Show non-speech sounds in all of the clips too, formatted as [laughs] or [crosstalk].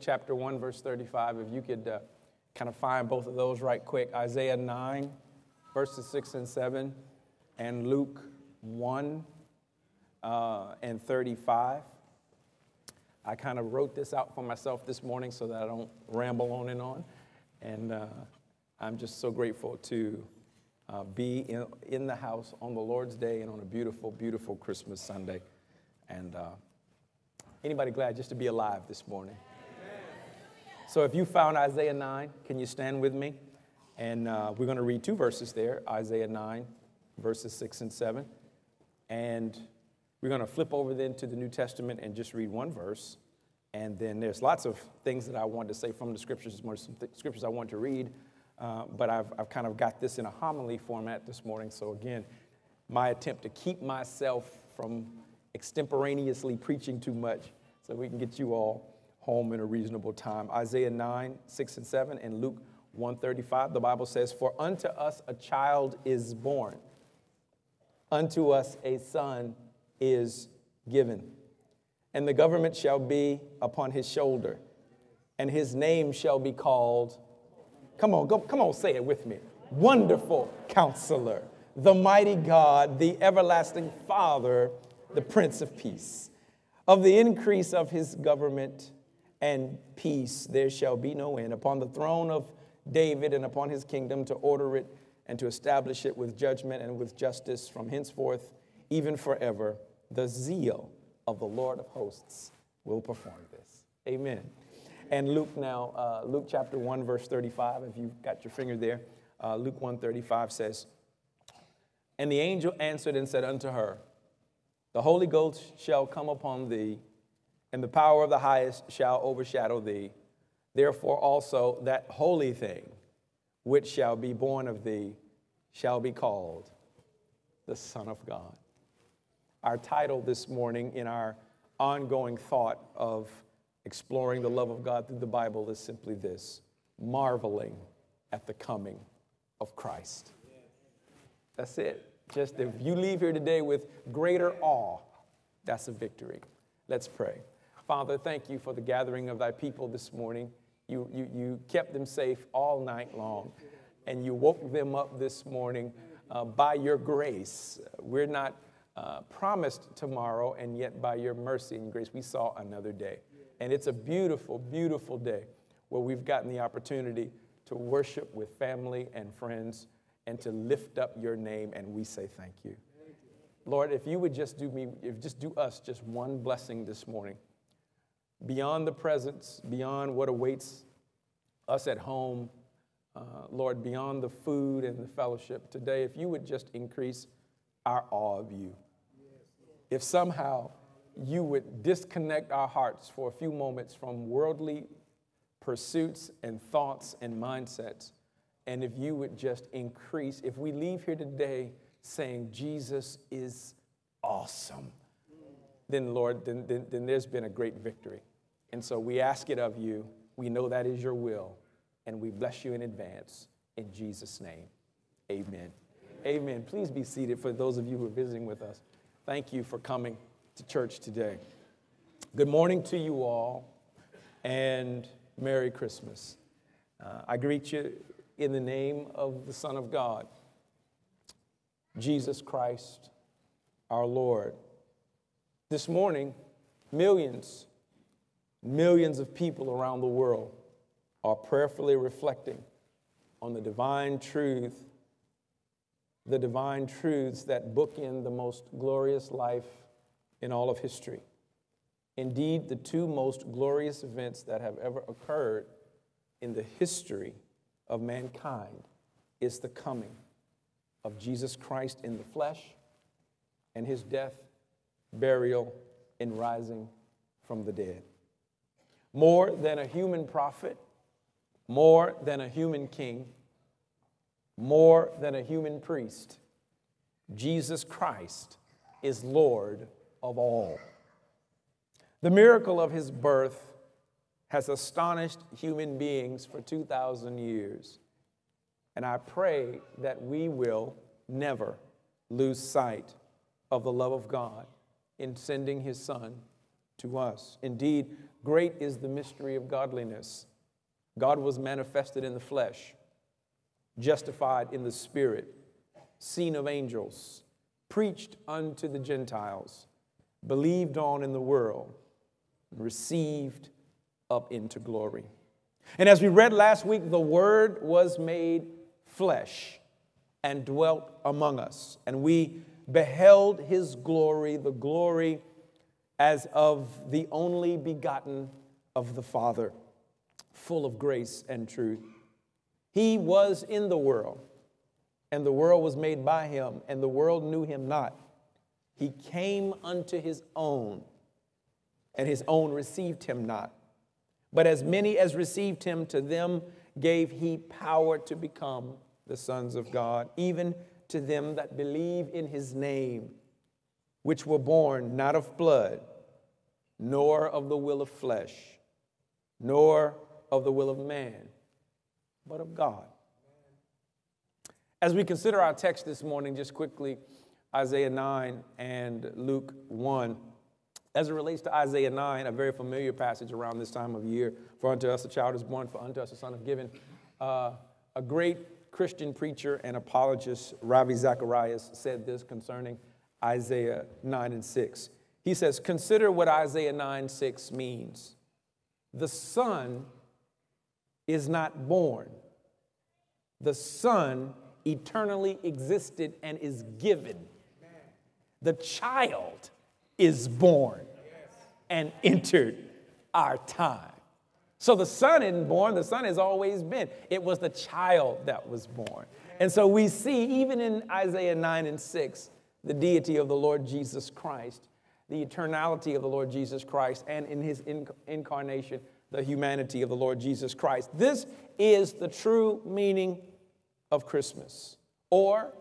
chapter 1, verse 35. If you could uh, kind of find both of those right quick Isaiah 9, verses 6 and 7, and Luke 1 uh, and 35. I kind of wrote this out for myself this morning so that I don't ramble on and on. And uh, I'm just so grateful to uh, be in, in the house on the Lord's Day and on a beautiful, beautiful Christmas Sunday. And uh, anybody glad just to be alive this morning? So if you found Isaiah 9, can you stand with me? And uh, we're going to read two verses there Isaiah 9, verses 6 and 7. And we're going to flip over then to the New Testament and just read one verse. And then there's lots of things that I want to say from the scriptures, some th- scriptures I want to read. Uh, but I've, I've kind of got this in a homily format this morning. So, again, my attempt to keep myself from extemporaneously preaching too much so we can get you all home in a reasonable time. Isaiah 9, 6 and 7, and Luke 135, the Bible says, For unto us a child is born, unto us a son is given, and the government shall be upon his shoulder, and his name shall be called Come on, go, come on, say it with me. Wonderful counselor, the mighty God, the everlasting Father, the Prince of Peace. Of the increase of his government and peace there shall be no end upon the throne of David and upon his kingdom to order it and to establish it with judgment and with justice from henceforth, even forever. The zeal of the Lord of hosts will perform this. Amen. And Luke now, uh, Luke chapter 1, verse 35, if you've got your finger there, uh, Luke 1 35 says, And the angel answered and said unto her, The Holy Ghost shall come upon thee, and the power of the highest shall overshadow thee. Therefore also that holy thing which shall be born of thee shall be called the Son of God. Our title this morning in our ongoing thought of exploring the love of God through the Bible is simply this marveling at the coming of Christ. That's it. Just if you leave here today with greater awe, that's a victory. Let's pray. Father, thank you for the gathering of thy people this morning. You, you, you kept them safe all night long, and you woke them up this morning uh, by your grace. We're not uh, promised tomorrow, and yet by your mercy and grace, we saw another day. And it's a beautiful, beautiful day where we've gotten the opportunity to worship with family and friends and to lift up your name, and we say thank you. Lord, if you would just do me, if just do us just one blessing this morning, beyond the presence, beyond what awaits us at home, uh, Lord, beyond the food and the fellowship today, if you would just increase our awe of you. If somehow you would disconnect our hearts for a few moments from worldly pursuits and thoughts and mindsets. And if you would just increase, if we leave here today saying Jesus is awesome, then Lord, then, then, then there's been a great victory. And so we ask it of you. We know that is your will. And we bless you in advance. In Jesus' name, amen. Amen. Please be seated for those of you who are visiting with us. Thank you for coming to church today. Good morning to you all, and Merry Christmas. Uh, I greet you in the name of the Son of God, Jesus Christ, our Lord. This morning, millions, millions of people around the world are prayerfully reflecting on the divine truth, the divine truths that bookend the most glorious life in all of history. Indeed, the two most glorious events that have ever occurred in the history of mankind is the coming of Jesus Christ in the flesh and his death, burial, and rising from the dead. More than a human prophet, more than a human king, more than a human priest, Jesus Christ is Lord of all. The miracle of his birth has astonished human beings for 2,000 years. And I pray that we will never lose sight of the love of God in sending his son to us. Indeed, great is the mystery of godliness. God was manifested in the flesh, justified in the spirit, seen of angels, preached unto the Gentiles, believed on in the world, received up into glory. And as we read last week, the Word was made flesh and dwelt among us, and we beheld his glory, the glory as of the only begotten of the Father, full of grace and truth. He was in the world, and the world was made by him, and the world knew him not. He came unto his own, and his own received him not. But as many as received him, to them gave he power to become the sons of God, even to them that believe in his name, which were born not of blood, nor of the will of flesh, nor of the will of man, but of God. As we consider our text this morning, just quickly, Isaiah 9 and Luke 1. As it relates to Isaiah 9, a very familiar passage around this time of year, for unto us a child is born, for unto us a son is given. Uh, a great Christian preacher and apologist Ravi Zacharias said this concerning Isaiah 9 and 6. He says, Consider what Isaiah 9 6 means. The Son is not born, the Son eternally existed and is given. The child is born and entered our time. So the son isn't born, the son has always been. It was the child that was born. And so we see, even in Isaiah 9 and 6, the deity of the Lord Jesus Christ, the eternality of the Lord Jesus Christ, and in his incarnation, the humanity of the Lord Jesus Christ. This is the true meaning of Christmas, or,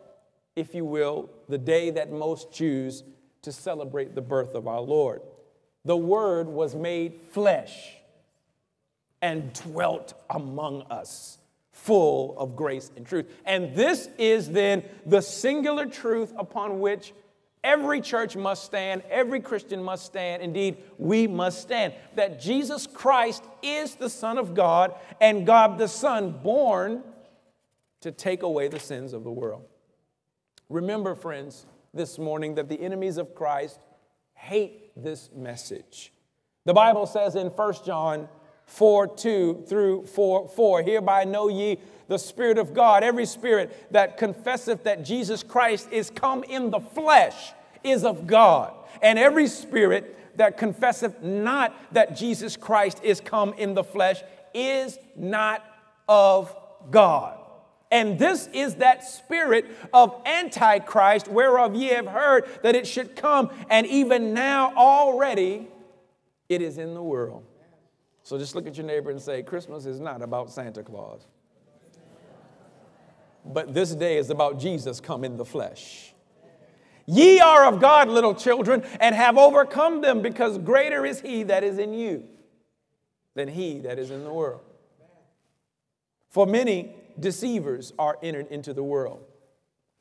if you will, the day that most choose to celebrate the birth of our Lord. The Word was made flesh and dwelt among us, full of grace and truth. And this is then the singular truth upon which every church must stand, every Christian must stand, indeed, we must stand that Jesus Christ is the Son of God and God the Son born to take away the sins of the world. Remember, friends, this morning that the enemies of Christ hate this message. The Bible says in 1 John 4 2 through 4 4. Hereby know ye the Spirit of God. Every spirit that confesseth that Jesus Christ is come in the flesh is of God. And every spirit that confesseth not that Jesus Christ is come in the flesh is not of God. And this is that spirit of Antichrist, whereof ye have heard that it should come, and even now already it is in the world. So just look at your neighbor and say, Christmas is not about Santa Claus. But this day is about Jesus come in the flesh. Ye are of God, little children, and have overcome them, because greater is he that is in you than he that is in the world. For many deceivers are entered into the world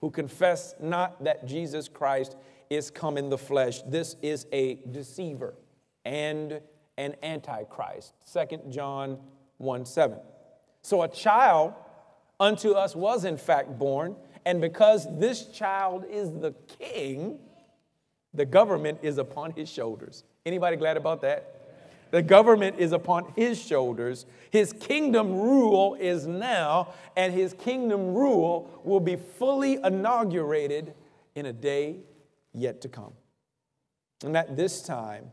who confess not that Jesus Christ is come in the flesh. This is a deceiver and and Antichrist. 2 John 1 7. So a child unto us was in fact born, and because this child is the king, the government is upon his shoulders. Anybody glad about that? The government is upon his shoulders. His kingdom rule is now, and his kingdom rule will be fully inaugurated in a day yet to come. And at this time,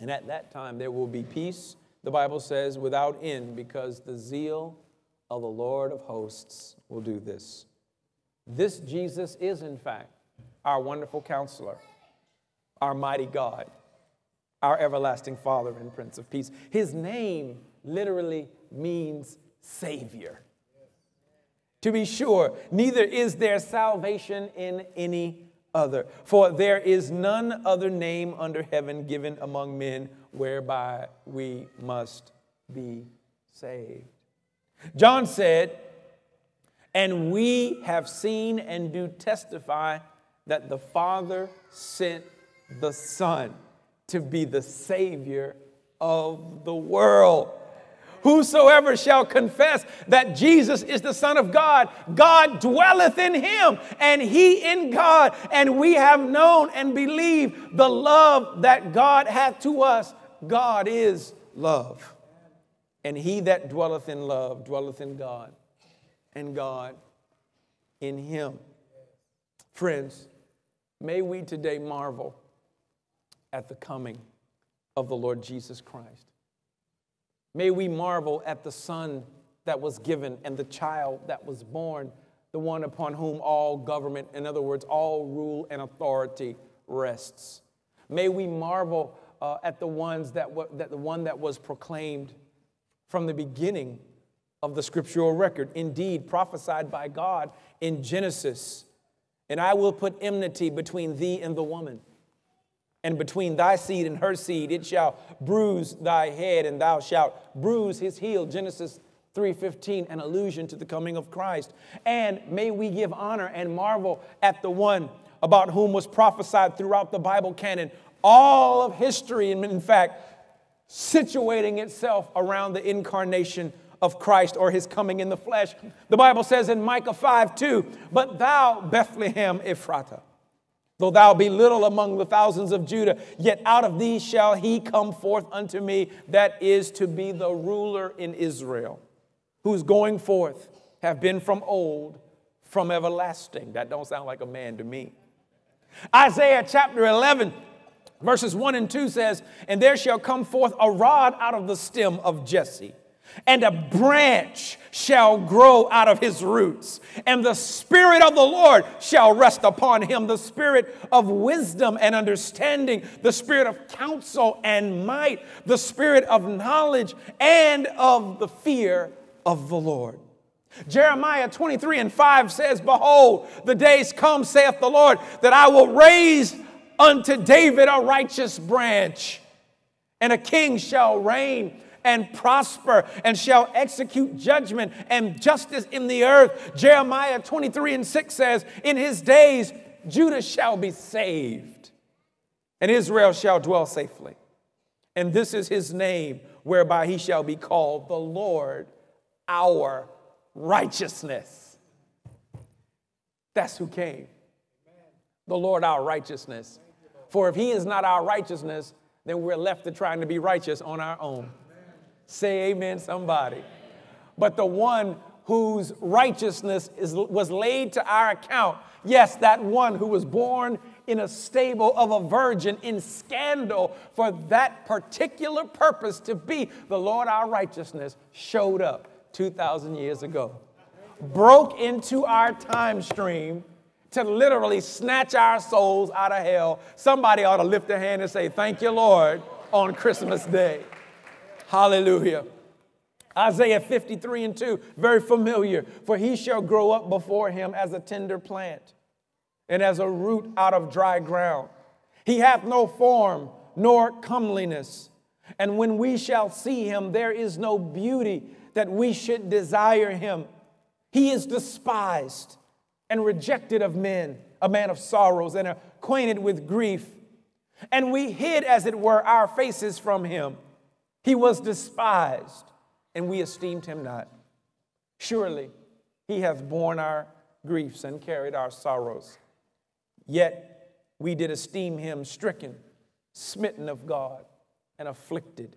and at that time, there will be peace, the Bible says, without end, because the zeal of the Lord of hosts will do this. This Jesus is, in fact, our wonderful counselor, our mighty God, our everlasting Father and Prince of Peace. His name literally means Savior. To be sure, neither is there salvation in any other. For there is none other name under heaven given among men whereby we must be saved. John said, And we have seen and do testify that the Father sent the Son to be the Savior of the world. Whosoever shall confess that Jesus is the Son of God, God dwelleth in him, and he in God. And we have known and believed the love that God hath to us. God is love. And he that dwelleth in love dwelleth in God, and God in him. Friends, may we today marvel at the coming of the Lord Jesus Christ. May we marvel at the Son that was given and the child that was born, the one upon whom all government, in other words, all rule and authority rests. May we marvel uh, at the ones that, w- that the one that was proclaimed from the beginning of the scriptural record, indeed prophesied by God in Genesis. And I will put enmity between thee and the woman and between thy seed and her seed it shall bruise thy head and thou shalt bruise his heel. Genesis 3:15 an allusion to the coming of Christ. And may we give honor and marvel at the one about whom was prophesied throughout the Bible canon all of history and in fact situating itself around the incarnation of Christ or his coming in the flesh. The Bible says in Micah 5 2 but thou Bethlehem Ephratah Though thou be little among the thousands of Judah, yet out of thee shall he come forth unto me that is to be the ruler in Israel, whose going forth have been from old, from everlasting. That don't sound like a man to me. Isaiah chapter 11, verses 1 and 2 says, And there shall come forth a rod out of the stem of Jesse and a branch shall grow out of his roots, and the Spirit of the Lord shall rest upon him the Spirit of wisdom and understanding, the Spirit of counsel and might, the Spirit of knowledge and of the fear of the Lord. Jeremiah 23 and 5 says, Behold, the days come, saith the Lord, that I will raise unto David a righteous branch, and a king shall reign and prosper and shall execute judgment and justice in the earth. Jeremiah 23 and 6 says, In his days Judah shall be saved and Israel shall dwell safely. And this is his name whereby he shall be called the Lord our righteousness. That's who came. The Lord our righteousness. For if he is not our righteousness, then we're left to trying to be righteous on our own. Say amen, somebody. But the one whose righteousness is, was laid to our account, yes, that one who was born in a stable of a virgin in scandal for that particular purpose to be the Lord our righteousness, showed up 2,000 years ago, broke into our time stream to literally snatch our souls out of hell. Somebody ought to lift their hand and say, Thank you, Lord, on Christmas Day. Hallelujah. Isaiah 53 and 2, very familiar. For he shall grow up before him as a tender plant and as a root out of dry ground. He hath no form nor comeliness. And when we shall see him, there is no beauty that we should desire him. He is despised and rejected of men, a man of sorrows and acquainted with grief. And we hid, as it were, our faces from him. He was despised, and we esteemed him not. Surely he hath borne our griefs and carried our sorrows. Yet we did esteem him stricken, smitten of God, and afflicted.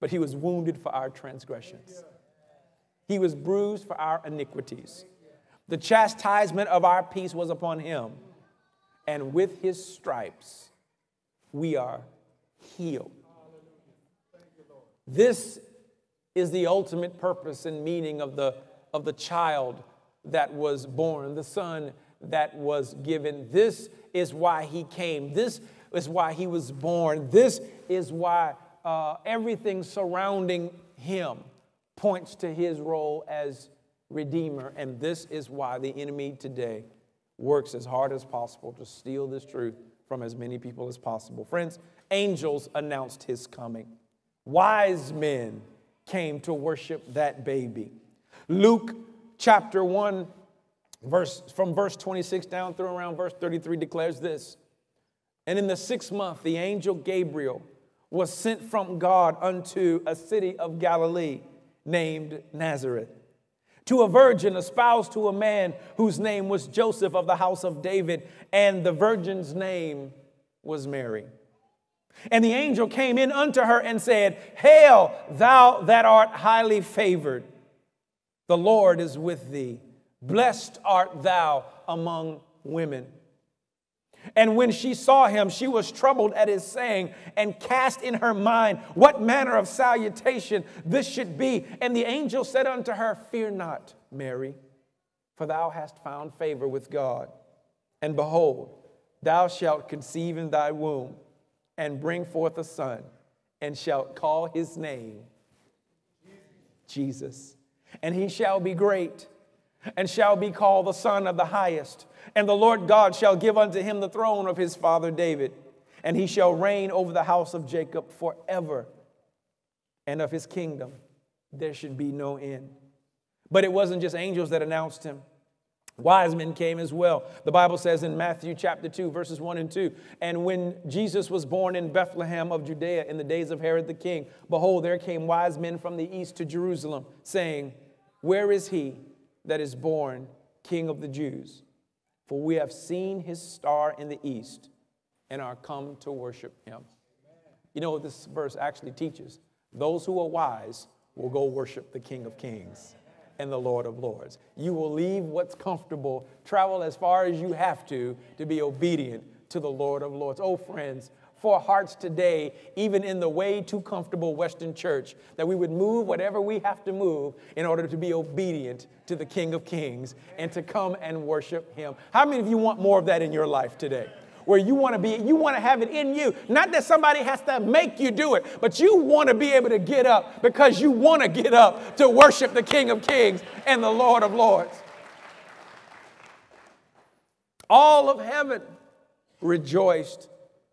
But he was wounded for our transgressions, he was bruised for our iniquities. The chastisement of our peace was upon him, and with his stripes we are healed. This is the ultimate purpose and meaning of the, of the child that was born, the son that was given. This is why he came. This is why he was born. This is why uh, everything surrounding him points to his role as redeemer. And this is why the enemy today works as hard as possible to steal this truth from as many people as possible. Friends, angels announced his coming. Wise men came to worship that baby. Luke chapter 1, verse, from verse 26 down through around verse 33 declares this And in the sixth month, the angel Gabriel was sent from God unto a city of Galilee named Nazareth to a virgin espoused to a man whose name was Joseph of the house of David, and the virgin's name was Mary. And the angel came in unto her and said, Hail, thou that art highly favored, the Lord is with thee. Blessed art thou among women. And when she saw him, she was troubled at his saying and cast in her mind what manner of salutation this should be. And the angel said unto her, Fear not, Mary, for thou hast found favor with God. And behold, thou shalt conceive in thy womb and bring forth a son, and shalt call his name Jesus. And he shall be great and shall be called the Son of the Highest. And the Lord God shall give unto him the throne of his father David, and he shall reign over the house of Jacob forever, and of his kingdom there should be no end. But it wasn't just angels that announced him. Wise men came as well. The Bible says in Matthew chapter 2, verses 1 and 2 And when Jesus was born in Bethlehem of Judea in the days of Herod the king, behold, there came wise men from the east to Jerusalem, saying, Where is he that is born king of the Jews? For we have seen his star in the east and are come to worship him. You know what this verse actually teaches? Those who are wise will go worship the King of Kings and the Lord of Lords. You will leave what's comfortable, travel as far as you have to, to be obedient to the Lord of Lords. Oh, friends, for hearts today, even in the way too comfortable Western church, that we would move whatever we have to move in order to be obedient to the King of Kings and to come and worship Him. How many of you want more of that in your life today? Where you want to be, you want to have it in you. Not that somebody has to make you do it, but you want to be able to get up because you want to get up to worship the King of Kings and the Lord of Lords. All of heaven rejoiced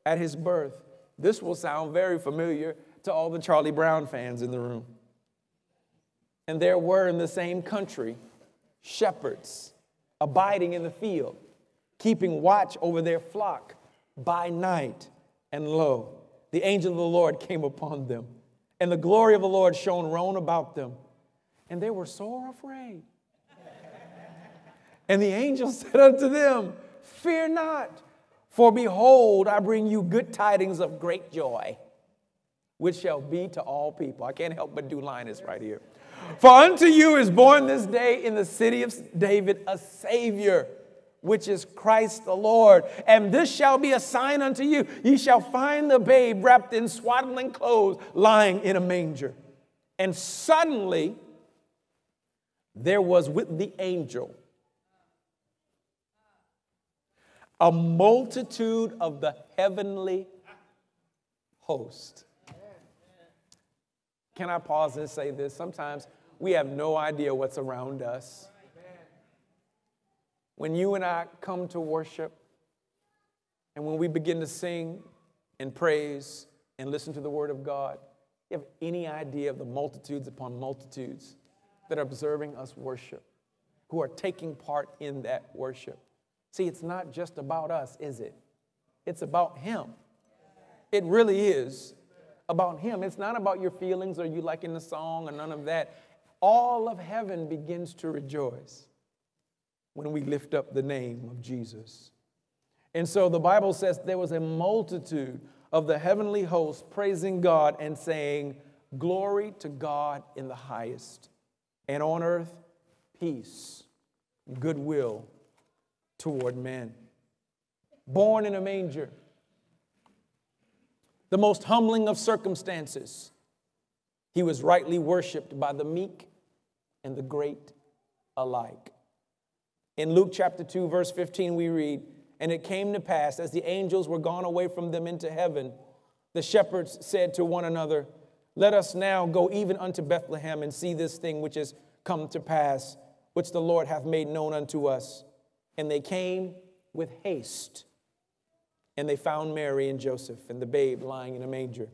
at his birth. This will sound very familiar to all the Charlie Brown fans in the room. And there were in the same country shepherds abiding in the field, keeping watch over their flock by night. And lo, the angel of the Lord came upon them, and the glory of the Lord shone round about them, and they were sore afraid. and the angel [laughs] said unto them, Fear not. For behold, I bring you good tidings of great joy, which shall be to all people. I can't help but do Linus right here. For unto you is born this day in the city of David a Savior, which is Christ the Lord. And this shall be a sign unto you. Ye shall find the babe wrapped in swaddling clothes, lying in a manger. And suddenly there was with the angel a multitude of the heavenly host. Can I pause and say this? Sometimes we have no idea what's around us. When you and I come to worship, and when we begin to sing and praise and listen to the Word of God, you have any idea of the multitudes upon multitudes that are observing us worship, who are taking part in that worship. See, it's not just about us, is it? It's about Him. It really is about Him. It's not about your feelings or you liking the song or none of that. All of heaven begins to rejoice when we lift up the name of Jesus. And so the Bible says there was a multitude of the heavenly hosts praising God and saying, Glory to God in the highest, and on earth, peace, goodwill toward men. Born in a manger, the most humbling of circumstances, he was rightly worshiped by the meek and the great alike. In Luke chapter 2, verse 15, we read, And it came to pass, as the angels were gone away from them into heaven, the shepherds said to one another, Let us now go even unto Bethlehem and see this thing which has come to pass, which the Lord hath made known unto us. And they came with haste. And they found Mary and Joseph and the babe lying in a manger.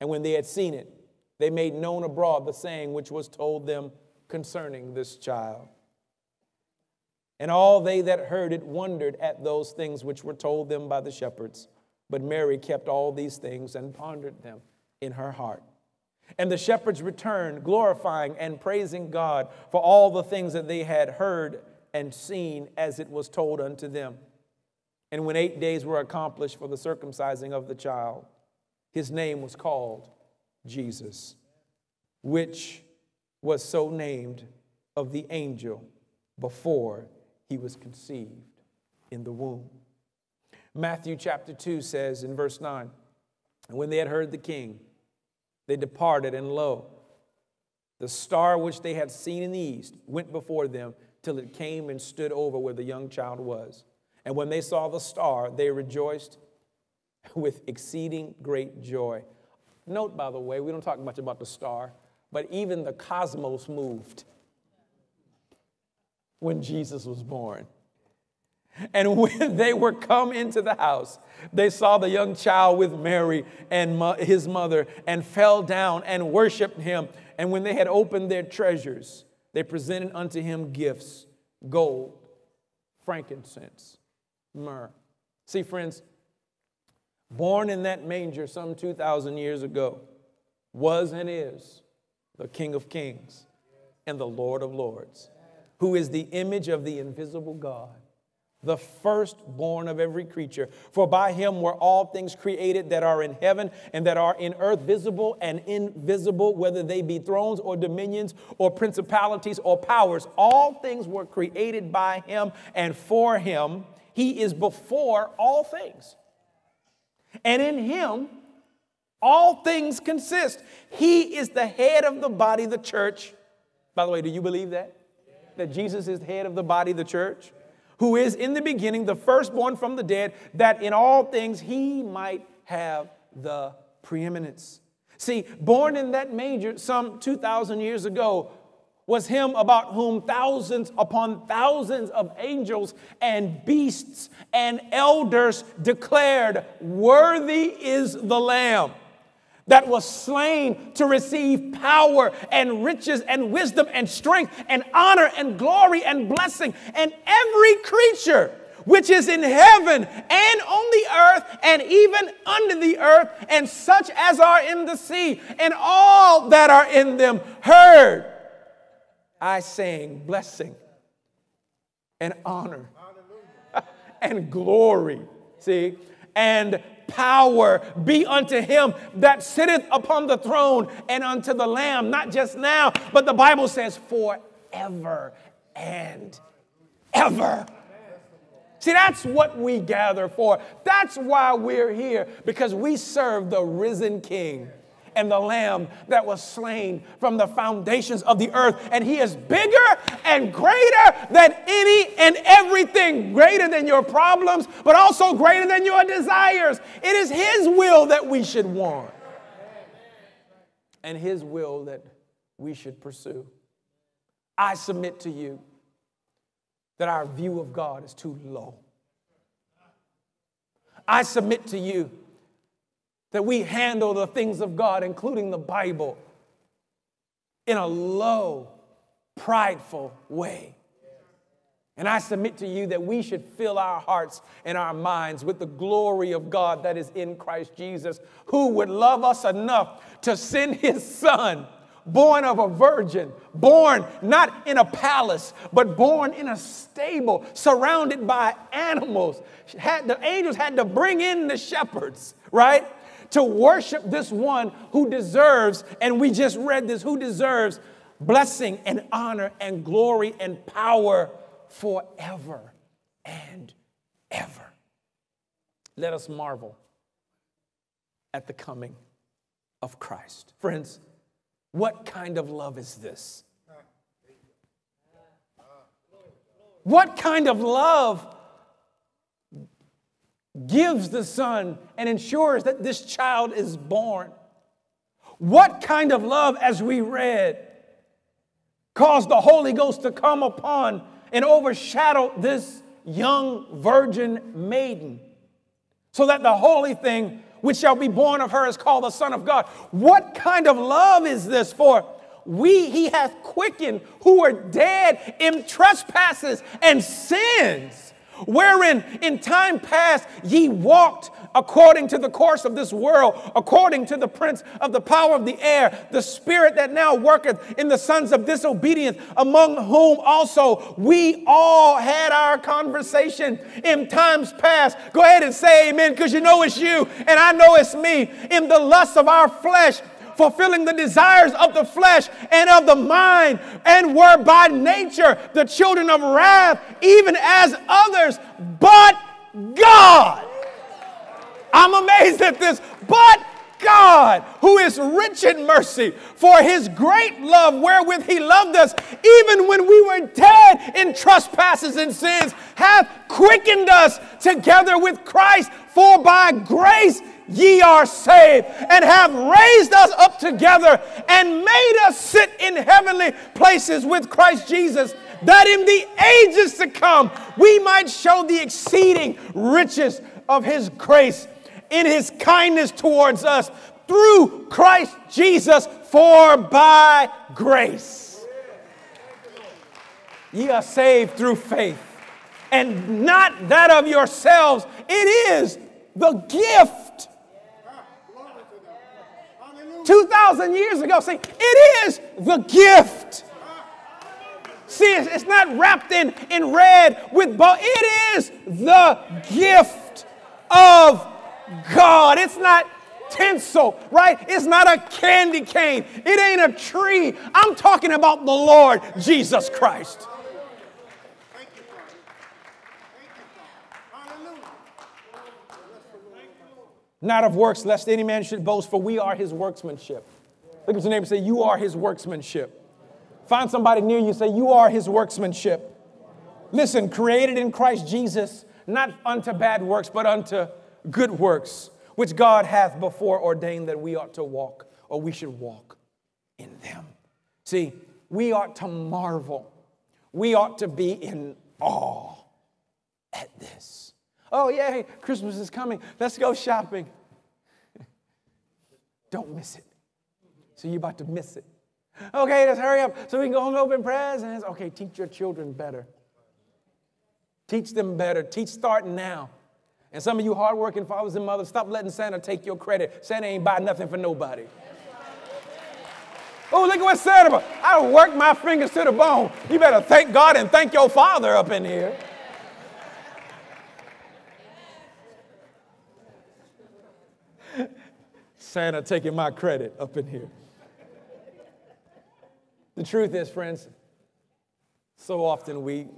And when they had seen it, they made known abroad the saying which was told them concerning this child. And all they that heard it wondered at those things which were told them by the shepherds. But Mary kept all these things and pondered them in her heart. And the shepherds returned, glorifying and praising God for all the things that they had heard and seen as it was told unto them. And when eight days were accomplished for the circumcising of the child, his name was called Jesus, which was so named of the angel before he was conceived in the womb. Matthew chapter 2 says in verse 9, And when they had heard the king, they departed, and lo, the star which they had seen in the east went before them till it came and stood over where the young child was. And when they saw the star, they rejoiced with exceeding great joy. Note, by the way, we don't talk much about the star, but even the cosmos moved when Jesus was born. And when [laughs] they were come into the house, they saw the young child with Mary and his mother and fell down and worshiped him. And when they had opened their treasures, they presented unto him gifts gold, frankincense, myrrh. See, friends, born in that manger some 2,000 years ago was and is the King of Kings and the Lord of Lords, who is the image of the invisible God the firstborn of every creature. For by him were all things created that are in heaven and that are in earth, visible and invisible, whether they be thrones or dominions or principalities or powers. All things were created by him and for him. He is before all things. And in him, all things consist. He is the head of the body, the church. By the way, do you believe that? That Jesus is the head of the body, the church? who is in the beginning the firstborn from the dead, that in all things he might have the preeminence. See, born in that manger some 2,000 years ago was him about whom thousands upon thousands of angels and beasts and elders declared, Worthy is the Lamb that was slain to receive power and riches and wisdom and strength and honor and glory and blessing. And every creature which is in heaven and on the earth and even under the earth and such as are in the sea and all that are in them heard I saying blessing and honor [laughs] and glory. See? And power be unto him that sitteth upon the throne and unto the Lamb, not just now, but the Bible says forever and ever. See, that's what we gather for. That's why we're here, because we serve the risen King and the lamb that was slain from the foundations of the earth. And he is bigger and greater than any and everything, greater than your problems, but also greater than your desires. It is his will that we should want, and his will that we should pursue. I submit to you that our view of God is too low. I submit to you that we handle the things of God, including the Bible, in a low, prideful way. And I submit to you that we should fill our hearts and our minds with the glory of God that is in Christ Jesus, who would love us enough to send his son, born of a virgin, born not in a palace, but born in a stable, surrounded by animals. Had, the angels had to bring in the shepherds, right? To worship this one who deserves, and we just read this, who deserves blessing and honor and glory and power forever and ever. Let us marvel at the coming of Christ. Friends, what kind of love is this? What kind of love gives the Son and ensures that this child is born. What kind of love, as we read, caused the Holy Ghost to come upon and overshadow this young virgin maiden, so that the holy thing which shall be born of her is called the Son of God. What kind of love is this for? We he hath quickened who were dead in trespasses and sins wherein in time past ye walked according to the course of this world, according to the prince of the power of the air, the spirit that now worketh in the sons of disobedience, among whom also we all had our conversation in times past. Go ahead and say amen, because you know it's you and I know it's me. In the lust of our flesh, fulfilling the desires of the flesh and of the mind, and were by nature the children of wrath, even as others, but God. I'm amazed at this, but God, who is rich in mercy, for his great love wherewith he loved us, even when we were dead in trespasses and sins, hath quickened us together with Christ. For by grace ye are saved, and have raised us up together and made us sit in heavenly places with Christ Jesus, that in the ages to come we might show the exceeding riches of his grace in his kindness towards us through Christ Jesus, for by grace ye are saved through faith, and not that of yourselves. It is the gift 2,000 years ago. See, it is the gift. See, it's not wrapped in, in red with bow. It is the gift of God. It's not tinsel, right? It's not a candy cane. It ain't a tree. I'm talking about the Lord Jesus Christ. Not of works, lest any man should boast, for we are his workmanship. Look at your neighbor and say, You are his workmanship. Find somebody near you, say, You are his workmanship. Listen, created in Christ Jesus, not unto bad works, but unto good works, which God hath before ordained that we ought to walk, or we should walk in them. See, we ought to marvel. We ought to be in awe at this. Oh, yay, Christmas is coming. Let's go shopping. [laughs] Don't miss it. So you're about to miss it. Okay, let's hurry up so we can go home and open presents. Okay, teach your children better. Teach them better. Teach starting now. And some of you hardworking fathers and mothers, stop letting Santa take your credit. Santa ain't buy nothing for nobody. Oh, look at what Santa. I worked my fingers to the bone. You better thank God and thank your father up in here. Santa taking my credit up in here. The truth is, friends, so often we,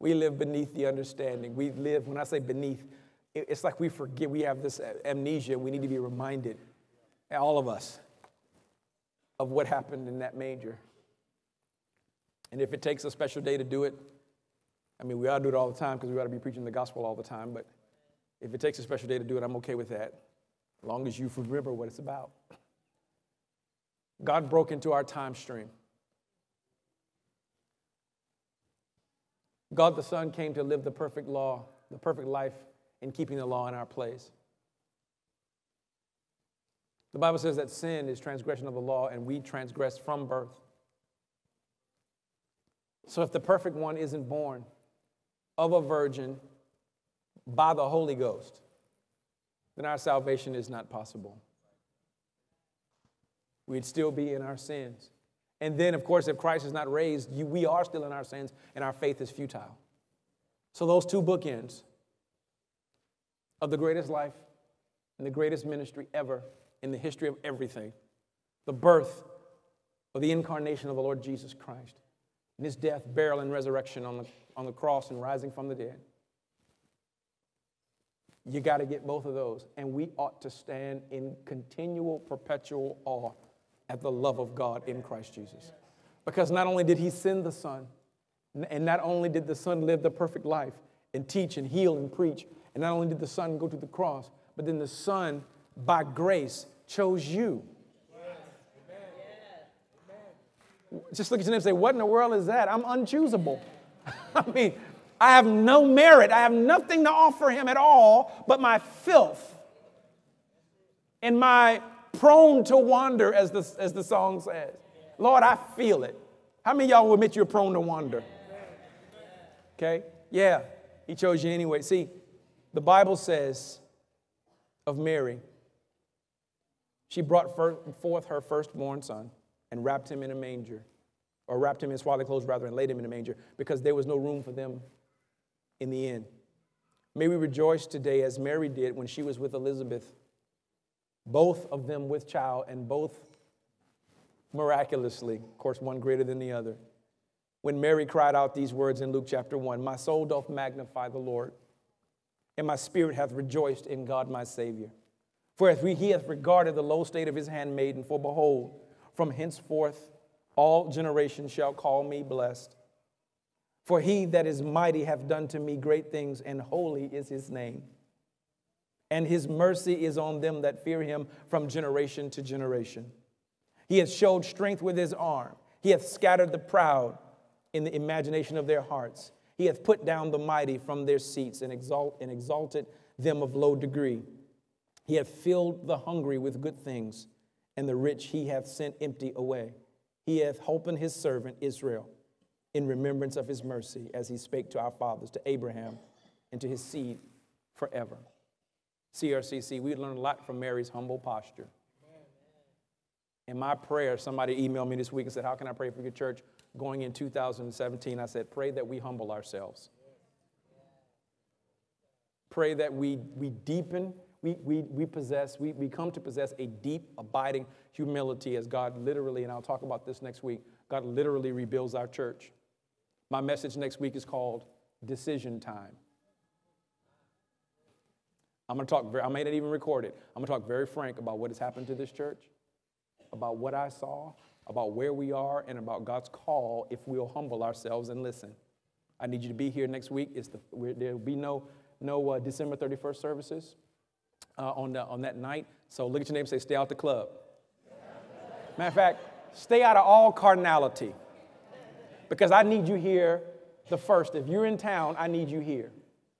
we live beneath the understanding. We live, when I say beneath, it's like we forget, we have this amnesia. We need to be reminded, all of us, of what happened in that manger. And if it takes a special day to do it, I mean, we ought to do it all the time because we ought to be preaching the gospel all the time, but if it takes a special day to do it, I'm okay with that long as you remember what it's about. God broke into our time stream. God the Son came to live the perfect law, the perfect life in keeping the law in our place. The Bible says that sin is transgression of the law, and we transgress from birth. So if the perfect one isn't born of a virgin by the Holy Ghost, then our salvation is not possible. We'd still be in our sins. And then, of course, if Christ is not raised, you, we are still in our sins and our faith is futile. So, those two bookends of the greatest life and the greatest ministry ever in the history of everything the birth of the incarnation of the Lord Jesus Christ, and his death, burial, and resurrection on the, on the cross and rising from the dead. You got to get both of those. And we ought to stand in continual, perpetual awe at the love of God in Christ Jesus. Because not only did he send the Son, and not only did the Son live the perfect life and teach and heal and preach, and not only did the Son go to the cross, but then the Son, by grace, chose you. Just look at your name and say, What in the world is that? I'm unchoosable. [laughs] I mean, I have no merit. I have nothing to offer him at all but my filth and my prone to wander, as the, as the song says. Lord, I feel it. How many y'all will admit you're prone to wander? Okay? Yeah. He chose you anyway. See, the Bible says of Mary, she brought forth her firstborn son and wrapped him in a manger, or wrapped him in swaddling clothes rather, and laid him in a manger because there was no room for them in the end. May we rejoice today as Mary did when she was with Elizabeth, both of them with child and both miraculously, of course, one greater than the other. When Mary cried out these words in Luke chapter 1 My soul doth magnify the Lord, and my spirit hath rejoiced in God my Savior. For as he hath regarded the low state of his handmaiden, for behold, from henceforth all generations shall call me blessed. For he that is mighty hath done to me great things, and holy is his name. And his mercy is on them that fear him from generation to generation. He hath showed strength with his arm. He hath scattered the proud in the imagination of their hearts. He hath put down the mighty from their seats and, exalt, and exalted them of low degree. He hath filled the hungry with good things, and the rich he hath sent empty away. He hath holpen his servant Israel in remembrance of his mercy, as he spake to our fathers, to Abraham, and to his seed forever. CRCC, we learned a lot from Mary's humble posture. In my prayer, somebody emailed me this week and said, How can I pray for your church going in 2017? I said, Pray that we humble ourselves. Pray that we, we deepen, we, we, we possess, we, we come to possess a deep, abiding humility as God literally, and I'll talk about this next week, God literally rebuilds our church. My message next week is called Decision Time. I'm going to talk, very, I may not even record it. I'm going to talk very frank about what has happened to this church about what I saw, about where we are, and about God's call if we'll humble ourselves and listen. I need you to be here next week. It's the, there'll be no, no uh, December 31st services uh, on, the, on that night. So look at your name and say, stay out the club. Matter of fact, stay out of all carnality because I need you here the first. If you're in town, I need you here.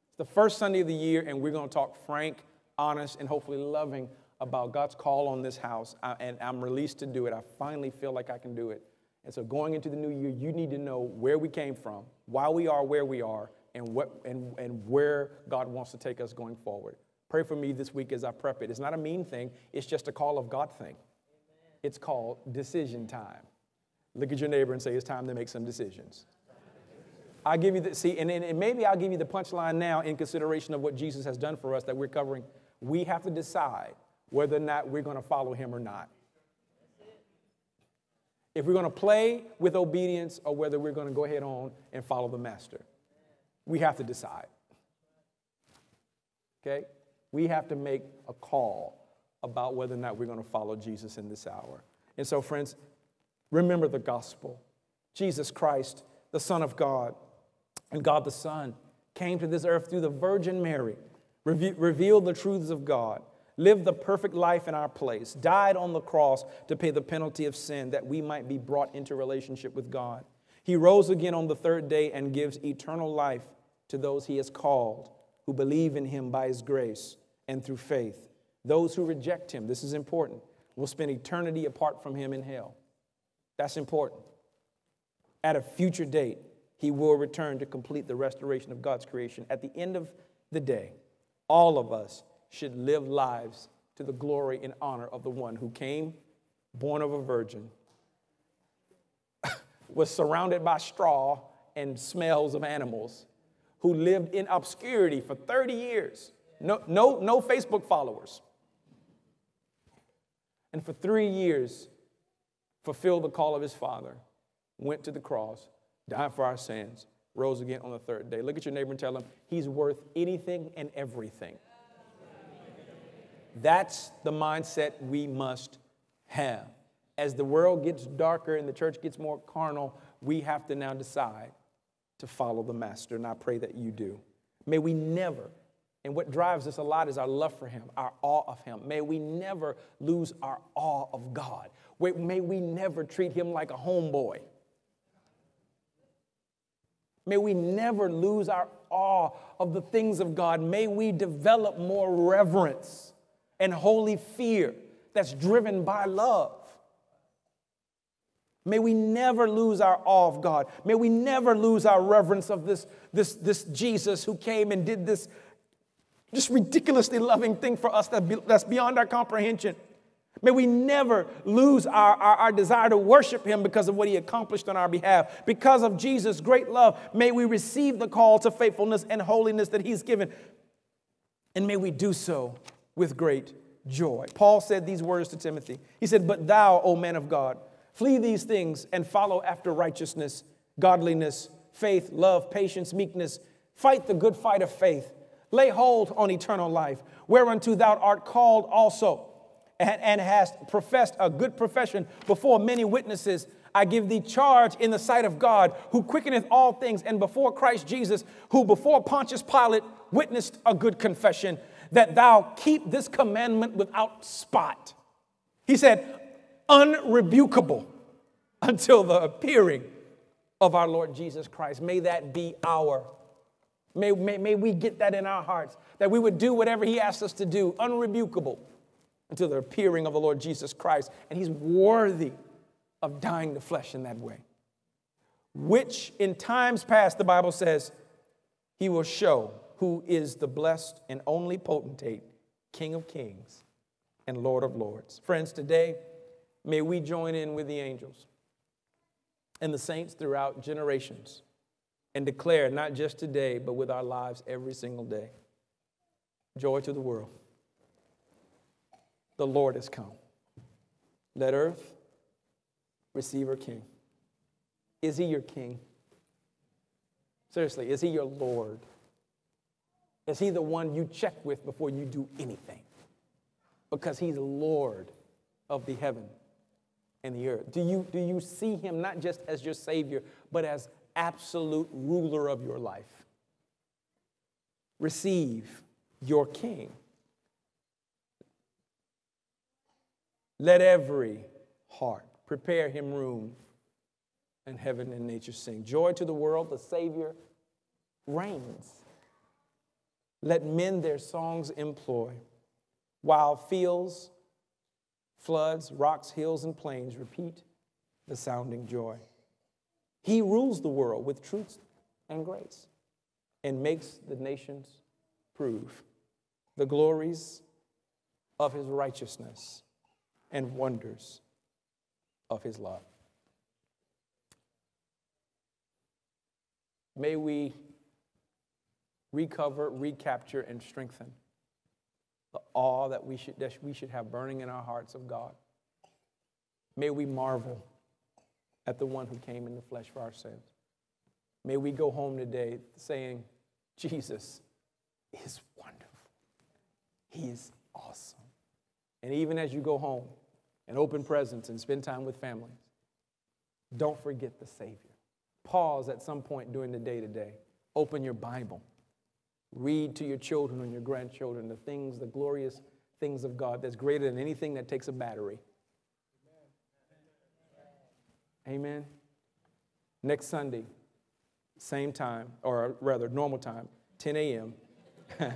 It's the first Sunday of the year, and we're going to talk frank, honest, and hopefully loving about God's call on this house, and I'm released to do it. I finally feel like I can do it. And so, going into the new year, you need to know where we came from, why we are where we are, and, what, and, and where God wants to take us going forward. Pray for me this week as I prep it. It's not a mean thing, it's just a call of God thing. It's called decision time. Look at your neighbor and say, It's time to make some decisions. I'll give you the, see, and, and maybe I'll give you the punchline now in consideration of what Jesus has done for us that we're covering. We have to decide whether or not we're going to follow him or not. If we're going to play with obedience or whether we're going to go ahead on and follow the master. We have to decide. Okay? We have to make a call about whether or not we're going to follow Jesus in this hour. And so, friends, remember the gospel. Jesus Christ, the Son of God, and God the Son, came to this earth through the Virgin Mary, revealed the truths of God lived the perfect life in our place, died on the cross to pay the penalty of sin that we might be brought into relationship with God. He rose again on the third day and gives eternal life to those he has called who believe in him by his grace and through faith. Those who reject him, this is important, will spend eternity apart from him in hell. That's important. At a future date, he will return to complete the restoration of God's creation. At the end of the day, all of us should live lives to the glory and honor of the one who came, born of a virgin, [laughs] was surrounded by straw and smells of animals, who lived in obscurity for 30 years, no, no, no Facebook followers, and for three years fulfilled the call of his father, went to the cross, died for our sins, rose again on the third day. Look at your neighbor and tell him he's worth anything and everything. That's the mindset we must have. As the world gets darker and the church gets more carnal, we have to now decide to follow the Master, and I pray that you do. May we never, and what drives us a lot is our love for Him, our awe of Him. May we never lose our awe of God. May we never treat Him like a homeboy. May we never lose our awe of the things of God. May we develop more reverence and holy fear that's driven by love. May we never lose our awe of God. May we never lose our reverence of this, this, this Jesus who came and did this just ridiculously loving thing for us that be, that's beyond our comprehension. May we never lose our, our, our, desire to worship him because of what he accomplished on our behalf. Because of Jesus' great love, may we receive the call to faithfulness and holiness that he's given. And may we do so with great joy. Paul said these words to Timothy. He said, But thou, O man of God, flee these things and follow after righteousness, godliness, faith, love, patience, meekness. Fight the good fight of faith. Lay hold on eternal life, whereunto thou art called also, and, and hast professed a good profession before many witnesses. I give thee charge in the sight of God, who quickeneth all things, and before Christ Jesus, who before Pontius Pilate witnessed a good confession, that thou keep this commandment without spot. He said, unrebukable until the appearing of our Lord Jesus Christ. May that be our May, may, may we get that in our hearts, that we would do whatever He asks us to do, unrebukable, until the appearing of the Lord Jesus Christ. And He's worthy of dying the flesh in that way. Which in times past, the Bible says, He will show who is the blessed and only potentate, King of kings and Lord of lords. Friends, today, may we join in with the angels and the saints throughout generations and declare, not just today, but with our lives every single day. Joy to the world. The Lord has come. Let earth receive her king. Is he your king? Seriously, is he your Lord? Is he the one you check with before you do anything? Because he's the Lord of the heaven and the earth. Do you, do you see him not just as your Savior, but as absolute ruler of your life. Receive your king. Let every heart prepare him room, and heaven and nature sing. Joy to the world, the Savior reigns. Let men their songs employ, while fields, floods, rocks, hills, and plains repeat the sounding joy. He rules the world with truth and grace and makes the nations prove the glories of his righteousness and wonders of his love. May we recover, recapture, and strengthen the awe that we should, that we should have burning in our hearts of God. May we marvel at the one who came in the flesh for our sins. May we go home today saying, Jesus is wonderful. He is awesome. And even as you go home and open presents and spend time with families, don't forget the Savior. Pause at some point during the day today. Open your Bible. Read to your children and your grandchildren the things, the glorious things of God that's greater than anything that takes a battery. Amen. Next Sunday, same time, or rather, normal time, 10 a.m. [laughs]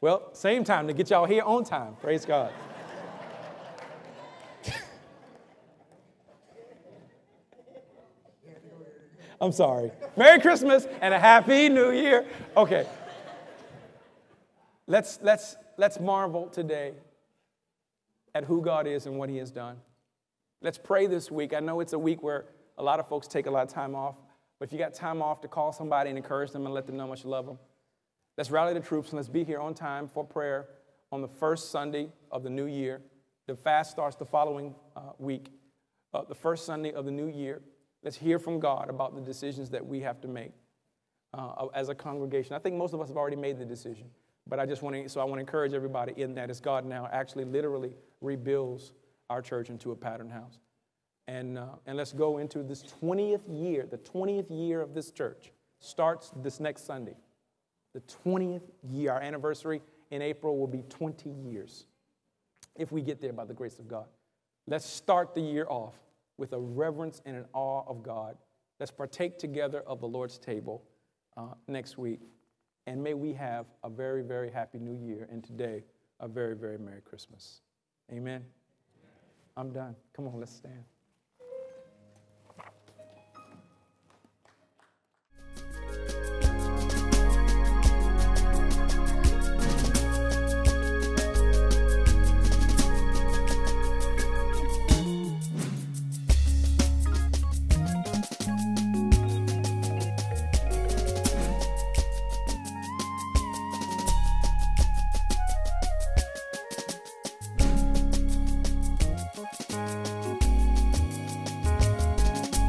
well, same time to get y'all here on time. Praise God. I'm sorry. Merry Christmas and a Happy New Year. Okay. Let's, let's, let's marvel today at who God is and what He has done. Let's pray this week. I know it's a week where a lot of folks take a lot of time off, but if you got time off to call somebody and encourage them and let them know how much you love them, let's rally the troops and let's be here on time for prayer on the first Sunday of the new year. The fast starts the following uh, week, uh, the first Sunday of the new year. Let's hear from God about the decisions that we have to make uh, as a congregation. I think most of us have already made the decision, but I just want to, so I want to encourage everybody in that as God now actually literally rebuilds our church into a pattern house. And, uh, and let's go into this 20th year. The 20th year of this church starts this next Sunday. The 20th year, our anniversary in April will be 20 years if we get there by the grace of God. Let's start the year off with a reverence and an awe of God. Let's partake together of the Lord's table uh, next week. And may we have a very, very happy new year. And today, a very, very Merry Christmas. Amen. I'm done. Come on, let's stand.